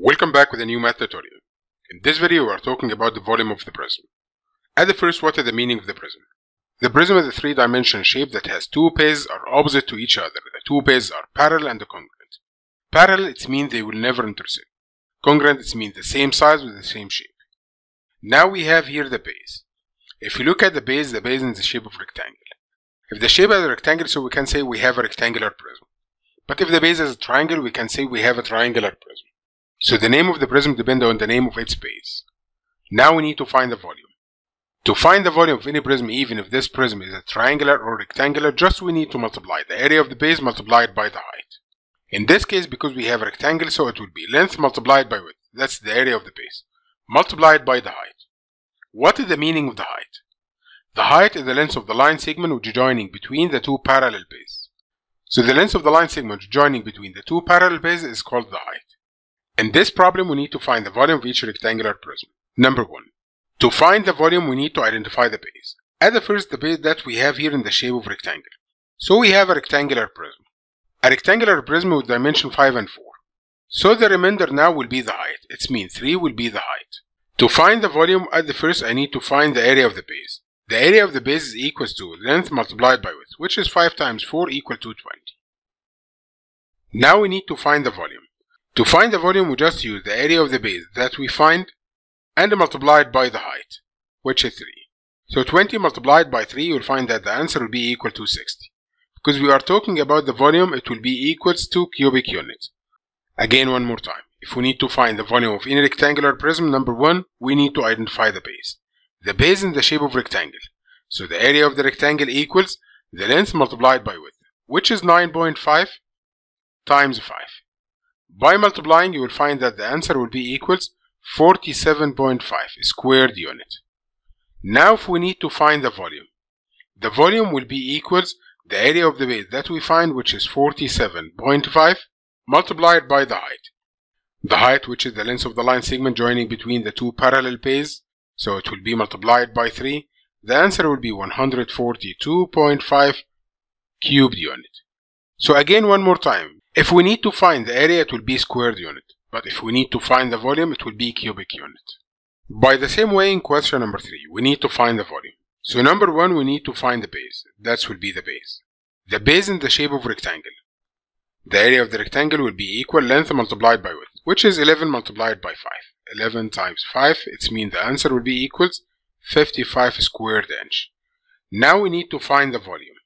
Welcome back with a new math tutorial. In this video we are talking about the volume of the prism. At the first, what is the meaning of the prism? The prism is a three-dimensional shape that has two bases are opposite to each other. The two bases are parallel and congruent. Parallel it means they will never intersect. Congruent it means the same size with the same shape. Now we have here the base. If you look at the base, the base is in the shape of rectangle. If the shape is a rectangle, so we can say we have a rectangular prism. But if the base is a triangle, we can say we have a triangular prism. So the name of the prism depends on the name of its base. Now we need to find the volume. To find the volume of any prism, even if this prism is a triangular or rectangular, just we need to multiply the area of the base multiplied by the height. In this case, because we have a rectangle, so it will be length multiplied by width. That's the area of the base. Multiplied by the height. What is the meaning of the height? The height is the length of the line segment which is joining between the two parallel bases. So the length of the line segment joining between the two parallel bases is called the height. In this problem, we need to find the volume of each rectangular prism. Number 1. To find the volume, we need to identify the base. At the first, the base that we have here in the shape of rectangle. So we have a rectangular prism. A rectangular prism with dimension 5 and 4. So the remainder now will be the height. It means 3 will be the height. To find the volume at the first, I need to find the area of the base. The area of the base is equal to length multiplied by width, which is 5 times 4 equal to 20. Now we need to find the volume. To find the volume, we just use the area of the base that we find and multiply it by the height, which is 3. So 20 multiplied by 3, you'll find that the answer will be equal to 60. Because we are talking about the volume, it will be equals to cubic units. Again, one more time. If we need to find the volume of any rectangular prism, number 1, we need to identify the base. The base in the shape of rectangle. So the area of the rectangle equals the length multiplied by width, which is 9.5 times 5. By multiplying, you will find that the answer will be equals 47.5 squared unit. Now if we need to find the volume, the volume will be equals the area of the base that we find which is 47.5 multiplied by the height. The height which is the length of the line segment joining between the two parallel bases, so it will be multiplied by 3. The answer will be 142.5 cubed unit. So again one more time, if we need to find the area, it will be squared unit. But if we need to find the volume, it will be cubic unit. By the same way in question number 3, we need to find the volume. So number 1, we need to find the base. That will be the base. The base in the shape of rectangle. The area of the rectangle will be equal length multiplied by width, which is 11 multiplied by 5. 11 times 5, it means the answer will be equals 55 squared inch. Now we need to find the volume.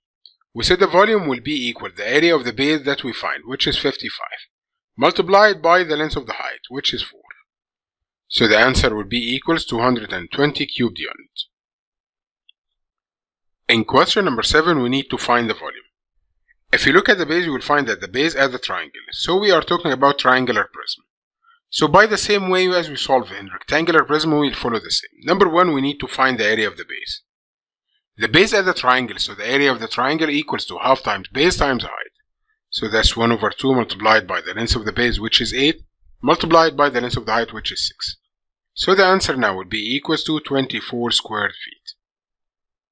We said the volume will be equal the area of the base that we find, which is 55, multiplied by the length of the height, which is 4. So the answer will be equals 220 cubed units. In question number 7, we need to find the volume. If you look at the base, you will find that the base is a triangle. So we are talking about triangular prism. So by the same way as we solve in rectangular prism, we will follow the same. Number 1, we need to find the area of the base. The base of the triangle, so the area of the triangle equals to half times base times height. So that's 1 over 2 multiplied by the length of the base, which is 8, multiplied by the length of the height, which is 6. So the answer now would be equals to 24 square feet.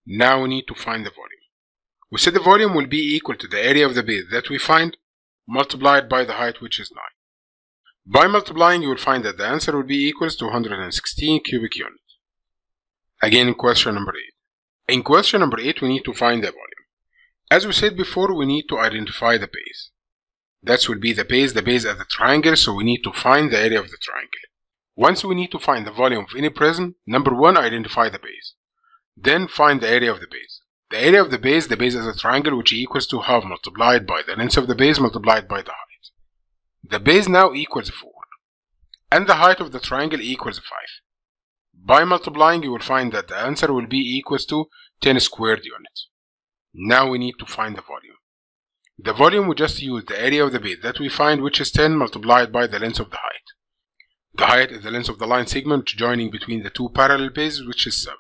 Now we need to find the volume. We said the volume will be equal to the area of the base that we find, multiplied by the height, which is 9. By multiplying, you will find that the answer will be equals to 116 cubic units. Again, question number 8. In question number 8, we need to find the volume. As we said before, we need to identify the base. That will be the base, the base of the triangle, so we need to find the area of the triangle. Once we need to find the volume of any prism, number 1, identify the base. Then find the area of the base. The area of the base, the base is a triangle which equals to half multiplied by the length of the base multiplied by the height. The base now equals 4. And the height of the triangle equals 5. By multiplying, you will find that the answer will be equals to 10 squared units. Now we need to find the volume. The volume we just use the area of the base that we find which is 10 multiplied by the length of the height. The height is the length of the line segment joining between the two parallel bases which is 7.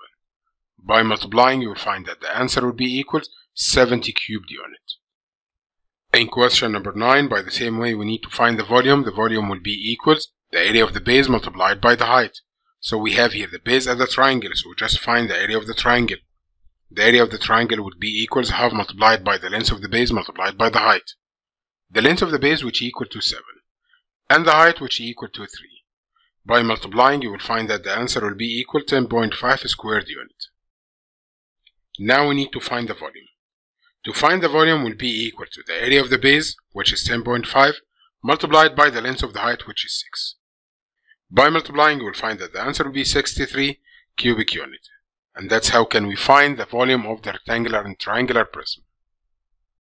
By multiplying you will find that the answer will be equal 70 cubed units. In question number 9 by the same way we need to find the volume. The volume will be equals the area of the base multiplied by the height. So we have here the base of the triangle, so we just find the area of the triangle. The area of the triangle would be equals half multiplied by the length of the base multiplied by the height. The length of the base which equal to 7. and the height which is equal to 3. By multiplying you will find that the answer will be equal to 10.5 squared unit. Now we need to find the volume. To find the volume will be equal to the area of the base, which is 10.5, multiplied by the length of the height, which is 6. By multiplying, will find that the answer will be 63 cubic unit. And that's how can we find the volume of the rectangular and triangular prism.